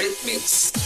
Ruby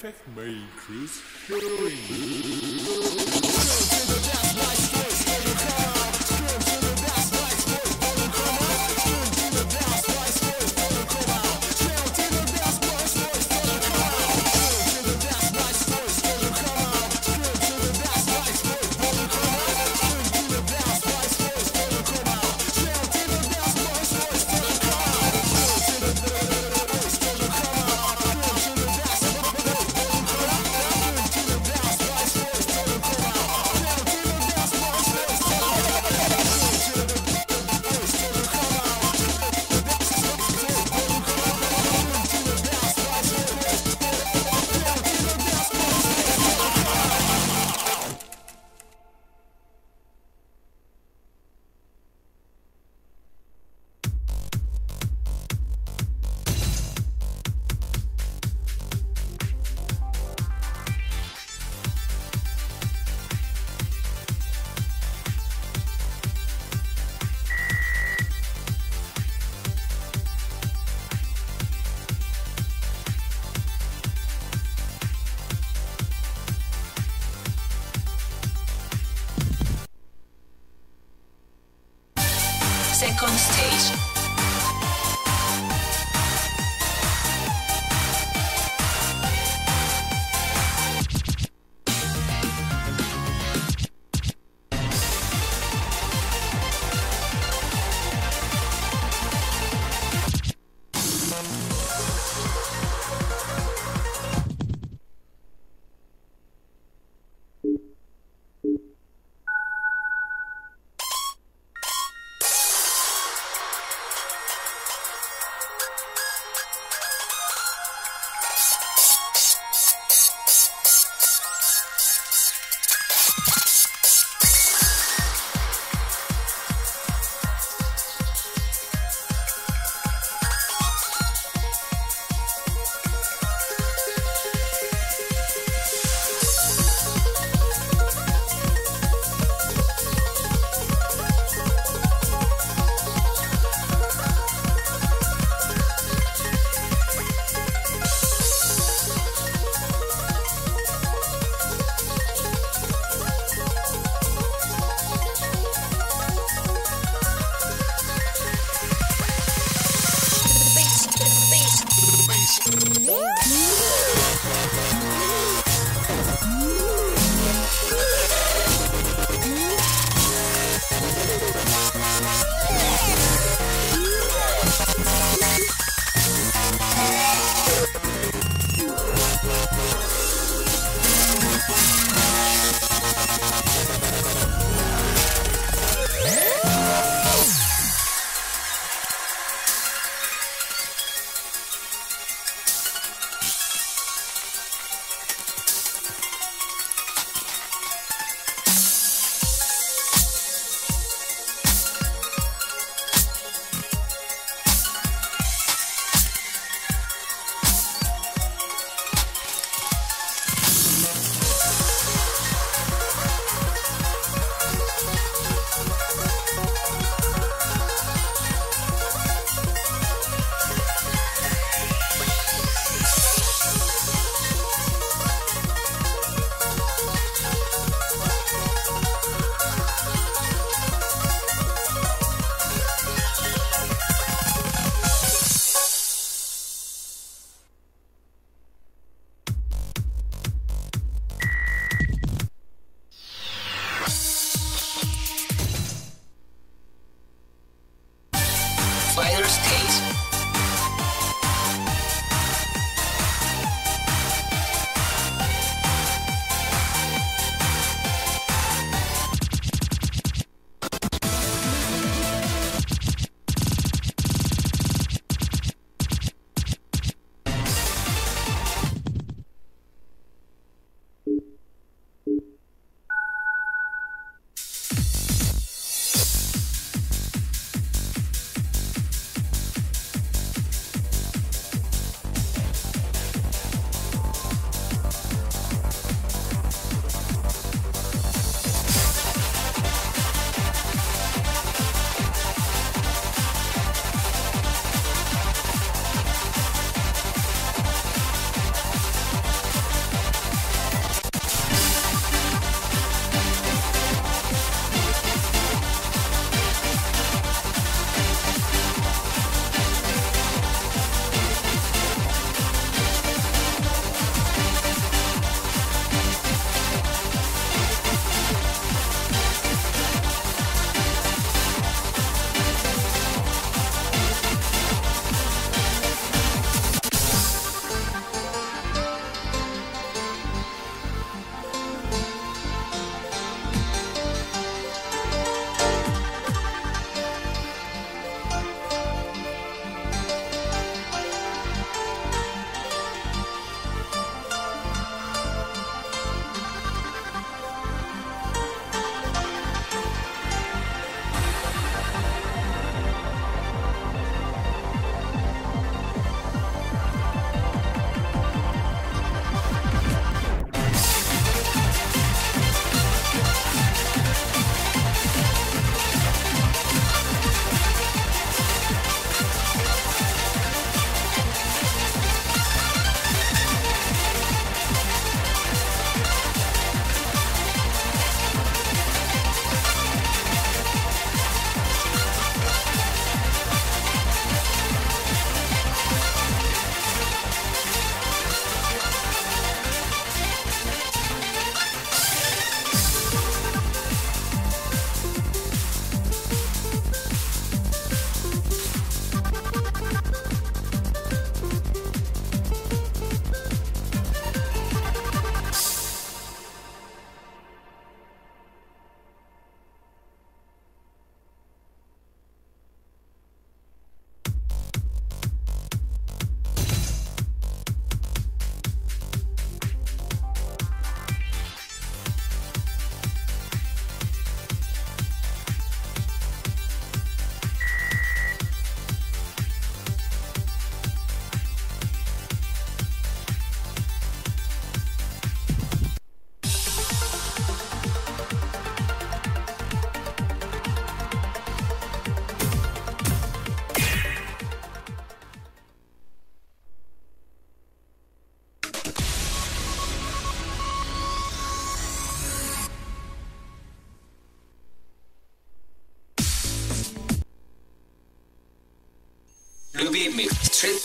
defect makers hearing.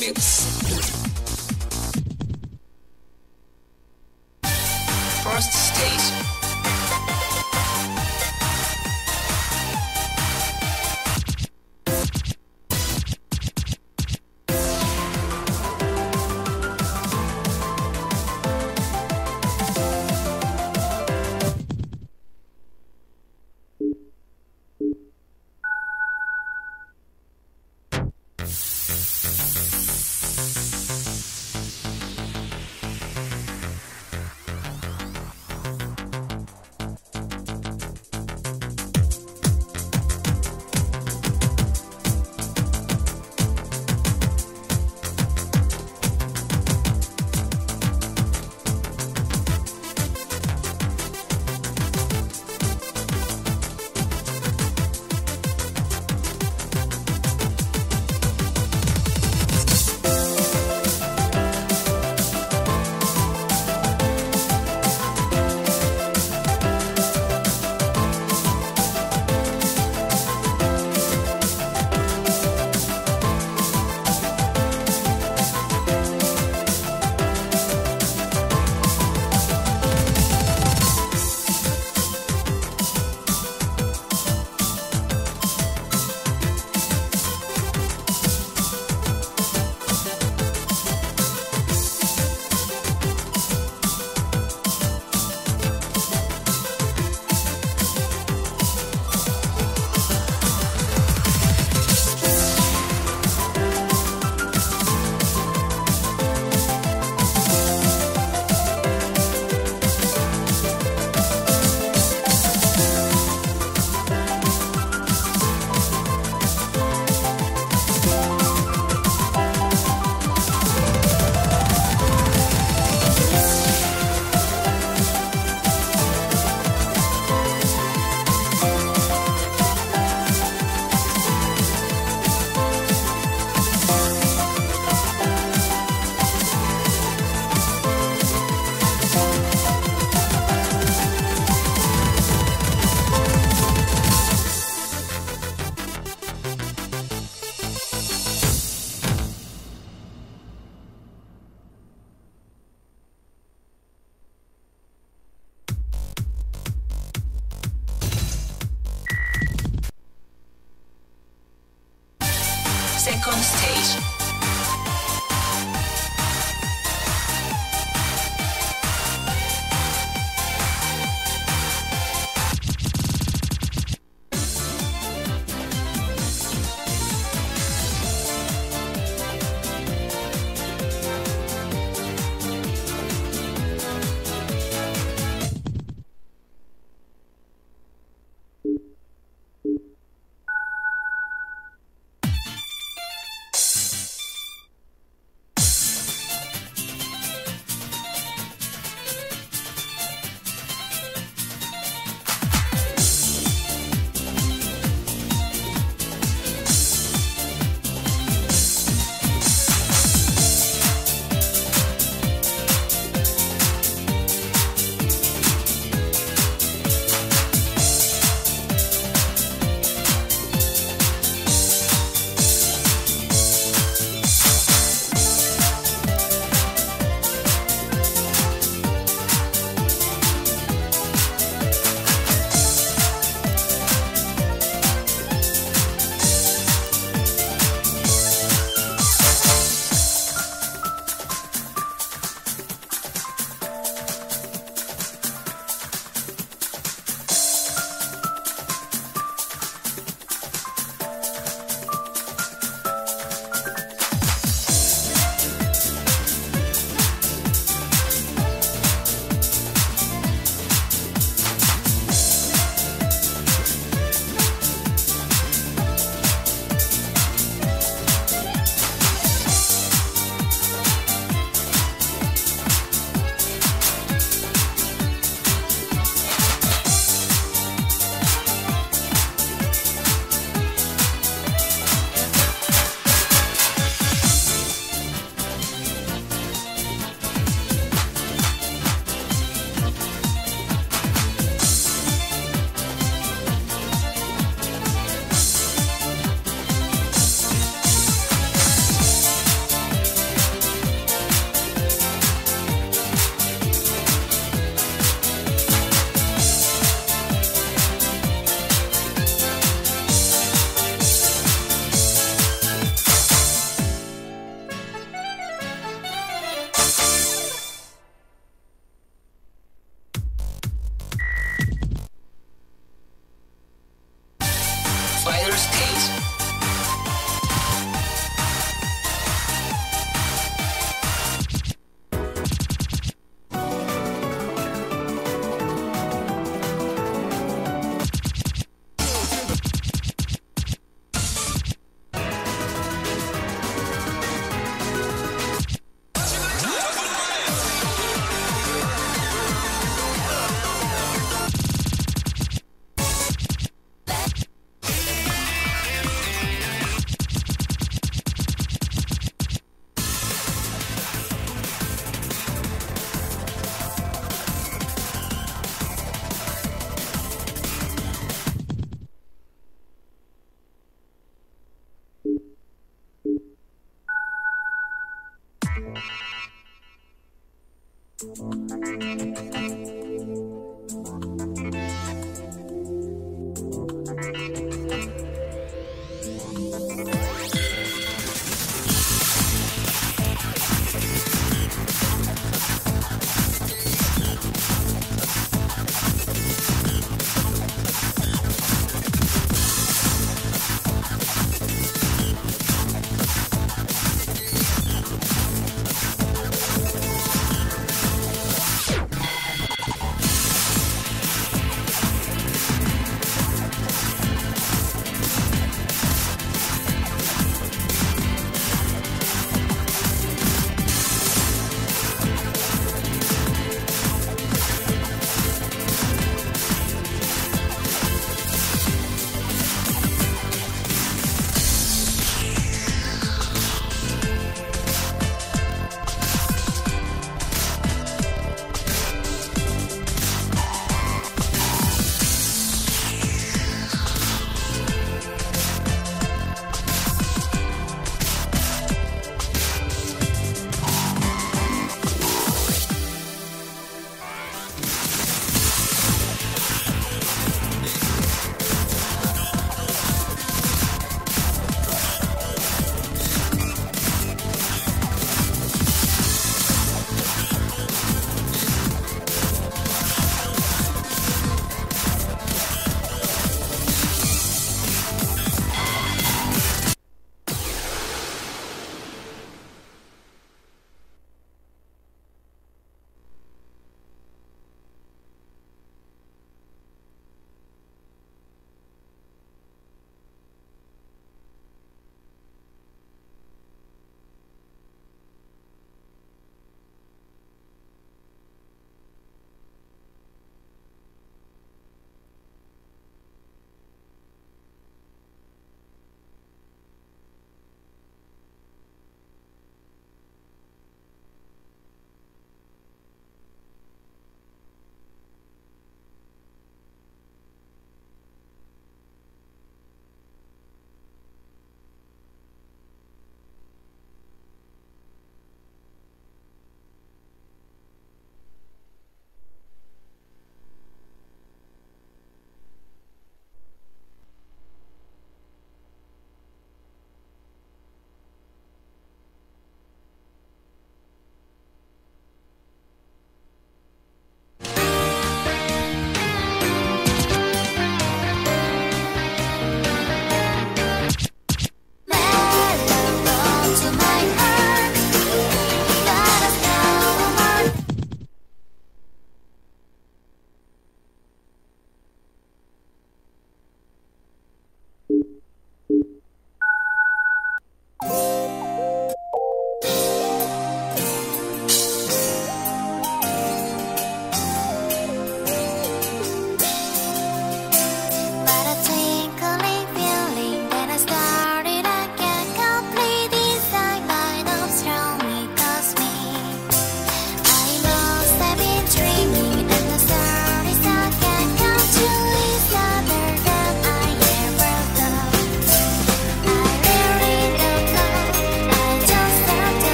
Mix.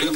루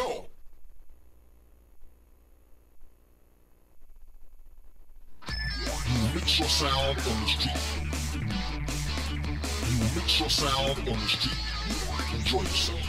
You mix your sound on the street. You mix your sound on the street. Enjoy yourself.